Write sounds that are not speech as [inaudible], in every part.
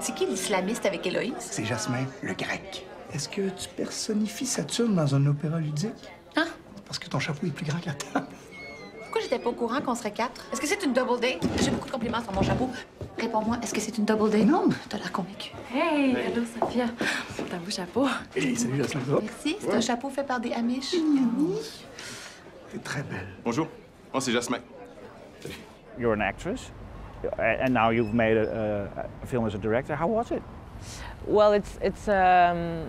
C'est qui l'islamiste avec Héloïse? C'est Jasmin, le grec. Est-ce que tu personnifies Saturne dans un opéra ludique? Hein? Parce que ton chapeau est plus grand que la table. J'étais pas au courant qu'on serait quatre? Est-ce que c'est une double date? J'ai beaucoup de compliments sur mon chapeau. Réponds-moi, est-ce que c'est une double date? Non. T'as l'air convaincu. Hey, allô Sophia. T'as un beau chapeau. Hey, salut Jasmin, ça va? Merci, c'est un chapeau fait par des Amish. T'es très belle. Bonjour, moi c'est Jasmin. You're an actress, and now you've made a, a, a film as a director. How was it? Well, it's it's um,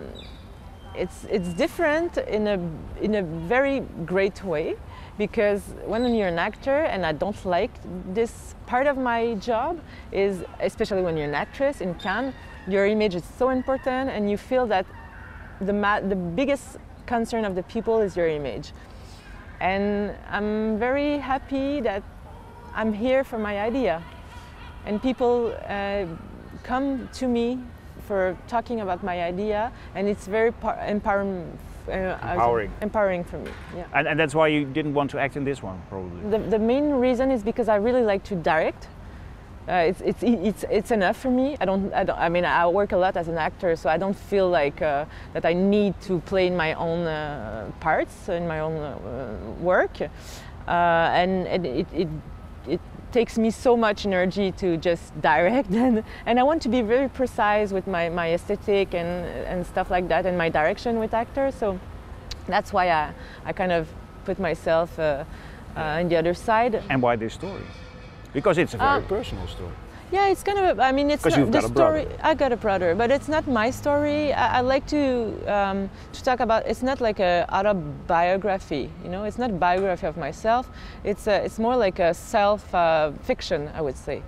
it's it's different in a in a very great way because when you're an actor and I don't like this part of my job is especially when you're an actress in Cannes, your image is so important and you feel that the the biggest concern of the people is your image. And I'm very happy that I'm here for my idea. And people uh, come to me for talking about my idea, and it's very empowering. Uh, Empowering. empowering for me. Yeah. And, and that's why you didn't want to act in this one, probably. The, the main reason is because I really like to direct. Uh, it's, it's, it's, it's enough for me. I don't, I don't, I mean, I work a lot as an actor, so I don't feel like uh, that I need to play in my own uh, parts, in my own uh, work. Uh, and and it, it, it takes me so much energy to just direct, [laughs] and, and I want to be very precise with my, my aesthetic and, and stuff like that, and my direction with actors. So that's why I, I kind of put myself uh, uh, on the other side. And why this story? Because it's a very Uh, personal story. Yeah, it's kind of. I mean, it's not you've the got a story. brother. I got a brother, but it's not my story. I, I like to um, to talk about. It's not like a autobiography. You know, it's not biography of myself. It's a, it's more like a self uh, fiction, I would say.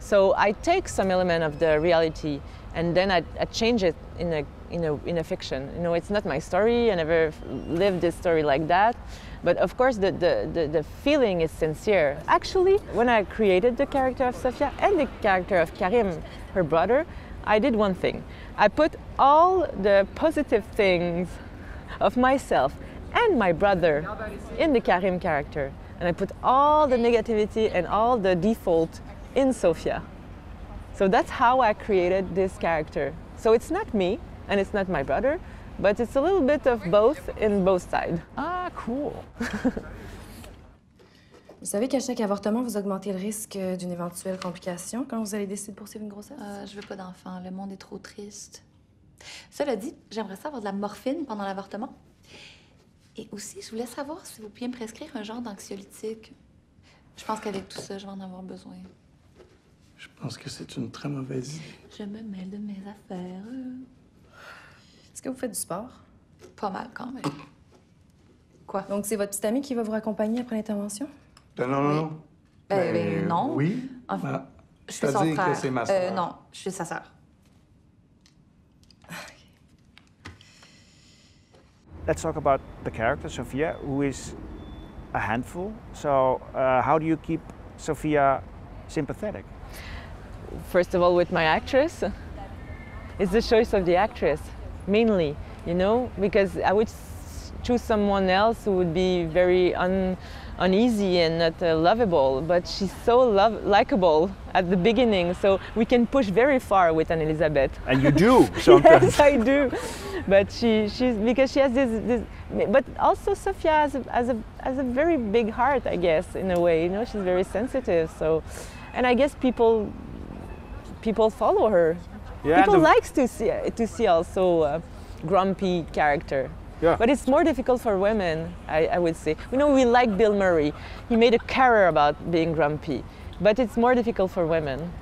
So I take some element of the reality, and then I, I change it in a in a in a fiction. You know, it's not my story. I never lived this story like that. But of course, the, the, the, the feeling is sincere. Actually, when I created the character of Sophia and the character of Karim, her brother, I did one thing. I put all the positive things of myself and my brother in the Karim character. And I put all the negativity and all the default in Sophia. So that's how I created this character. So it's not me and it's not my brother, but it's a little bit of both in both sides. Ah, cool. Vous savez qu'à chaque avortement, vous augmentez le risque euh, d'une éventuelle complication quand vous allez décider de poursuivre une grossesse? Euh, je veux pas d'enfant, le monde est trop triste. Cela dit, j'aimerais ça avoir de la morphine pendant l'avortement. Et aussi, je voulais savoir si vous pouviez me prescrire un genre d'anxiolytique. Je pense qu'avec tout ça, je vais en avoir besoin. Je pense que c'est une très mauvaise idée. Je me mêle de mes affaires. Est-ce que vous faites du sport? Pas mal quand même. Quoi? Donc, c'est votre petite amie qui va vous raccompagner après l'intervention? Ben non, non, non. Ben, ben, non. Oui. Enfin, Ah, Je suis son frère. que c'est ma Euh, sœur. non, je suis sa sœur. Let's talk about the character, Sophia, who is a handful. So, uh, how do you keep Sophia sympathetic? First of all, with my actress, it's the choice of the actress, mainly, you know, because I would choose someone else who would be very un, uneasy and not uh, lovable, but she's so love, likable at the beginning, so we can push very far with Anne-Elisabeth. And you do [laughs] sometimes. yes, I do. But she, she's because she has this, this but also Sophia has a, has a has a very big heart, I guess, in a way. You know, she's very sensitive. So, and I guess people people follow her. Yeah, people likes to see to see also a grumpy character. Yeah. But it's more difficult for women, I, I would say. You know, we like Bill Murray. He made a career about being grumpy, but it's more difficult for women.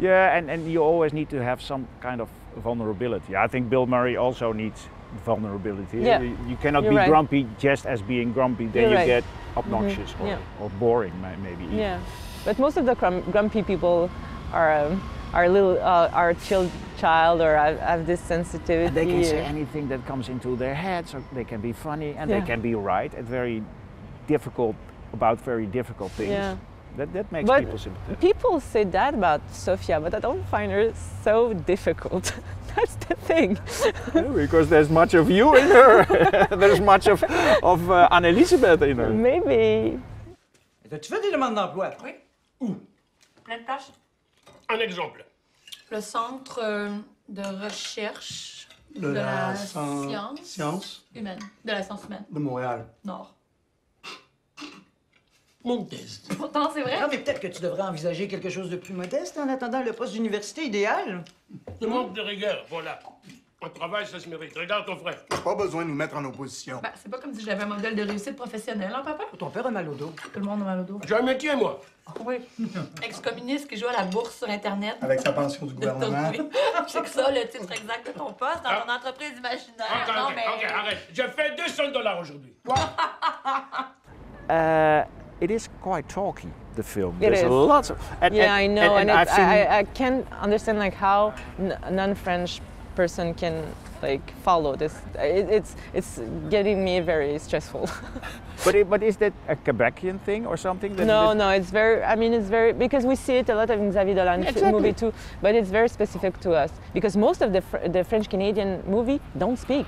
Yeah, and, and you always need to have some kind of vulnerability. I think Bill Murray also needs vulnerability. Yeah. You, you cannot You're be right. grumpy just as being grumpy, then You're you right. get obnoxious or, Yeah. or boring, maybe. Yeah, but most of the grumpy people are um, are little uh, are chill child or have, have this sensitivity. And they can say anything that comes into their heads, or they can be funny, and Yeah. they can be right at very difficult about very difficult things. Yeah. That, that makes But people sympathetic. People say that about Sophia, but I don't find her so difficult. [laughs] That's the thing. Yeah, because there's much of you in her. [laughs] there's much of, of uh, Anne-Elisabeth in her. Maybe. As-tu fait des demandes d'emploi? Oui. Plein de tâches. Un exemple. Le centre euh, de recherche De, la, science. science science? humaine. De la science humaine. de Montréal. Nord. Modeste. Pourtant, c'est vrai. Non, mais peut-être que tu devrais envisager quelque chose de plus modeste en attendant le poste d'université idéal. Le manque de rigueur, voilà. Un travail, ça se mérite. Regarde ton frère. Pas besoin de nous mettre en opposition. Ben, c'est pas comme si j'avais un modèle de réussite professionnelle, hein, papa? Ton père a mal au dos. Tout le monde a mal au dos. J'ai un métier, moi. Oui. [laughs] Ex-communiste qui joue à la bourse sur Internet. Avec sa pension du gouvernement. Oui. [laughs] C'est que ça, le titre exact de ton poste dans ton entreprise imaginaire. Ok, non, ok, mais... ok, arrête. J'ai fait 200 dollars aujourd'hui. [laughs] Uh, it is quite talky, the film. It There's is. lots of. And, Yeah, I and- know, and, and, it's, seen. I, I can't understand like how non-French person can like follow this. It, it's it's getting me very stressful. [laughs] but, it, but is that a Quebecian thing or something? That, no, that- no, it's very. I mean, it's very because we see it a lot in Xavier Dolan Exactly. movie too. But it's very specific to us because most of the fr- the French Canadian movie don't speak.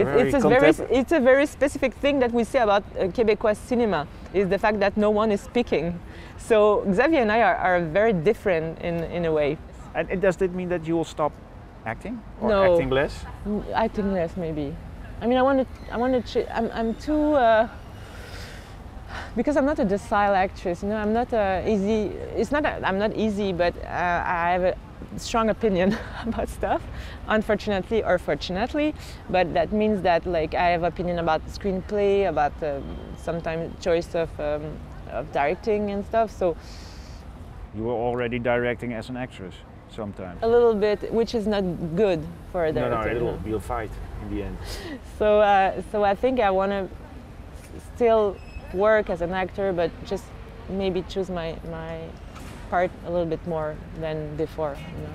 It- it's a very very it's a very specific thing that we say about uh, Quebecois cinema is the fact that no one is speaking. So Xavier and I are, are very different in, in a way. And, and does that mean that you will stop acting or No. acting less? Mm, think less maybe. I mean, I want to. I want to. Ch- I'm. I'm too. Uh, because I'm not a docile actress. You know, I'm not uh, easy. It's not. I'm not easy, but uh, I have a strong opinion [laughs] about stuff. Unfortunately or fortunately, but that means that like I have opinion about screenplay, about um, sometimes choice of um, of directing and stuff. So You were already directing as an actress sometimes. a little bit, which is not good for a No, no, director. you it'll, know. you'll fight in the end. So, uh, so I think I want to still work as an actor, but just maybe choose my, my part a little bit more than before. You know?